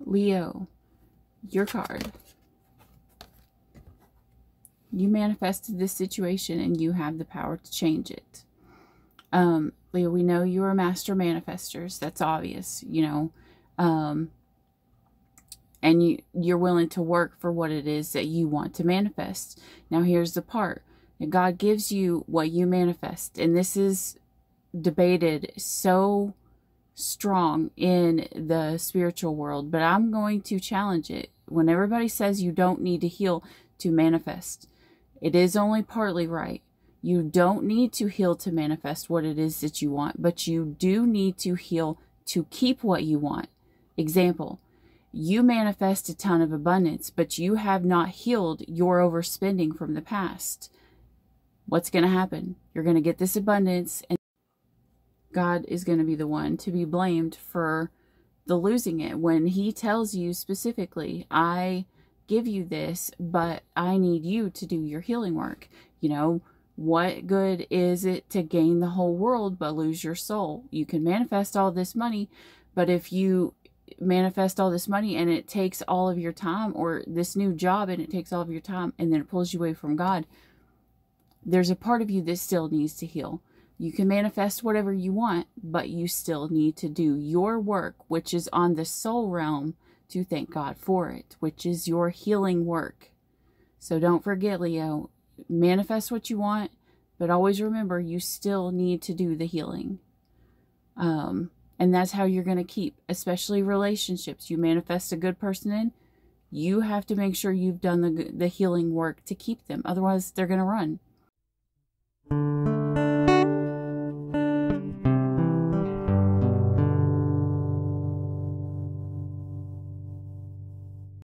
Leo, your card. You manifested this situation and you have the power to change it. Um, Leo, we know you are master manifestors. That's obvious, you know. Um, and you, you're willing to work for what it is that you want to manifest. Now, here's the part. God gives you what you manifest. And this is debated so strong in the spiritual world, but I'm going to challenge it. When everybody says you don't need to heal to manifest, it is only partly right. You don't need to heal to manifest what it is that you want, but you do need to heal to keep what you want. Example, you manifest a ton of abundance, but you have not healed your overspending from the past. What's going to happen? You're going to get this abundance and God is going to be the one to be blamed for the losing it when he tells you specifically, I give you this, but I need you to do your healing work. You know, what good is it to gain the whole world but lose your soul? You can manifest all this money, but if you manifest all this money and it takes all of your time or this new job and it takes all of your time and then it pulls you away from God, there's a part of you that still needs to heal. You can manifest whatever you want, but you still need to do your work, which is on the soul realm, to thank God for it, which is your healing work. So don't forget, Leo, manifest what you want, but always remember you still need to do the healing. Um, and that's how you're going to keep, especially relationships. You manifest a good person in, you have to make sure you've done the, the healing work to keep them. Otherwise, they're going to run.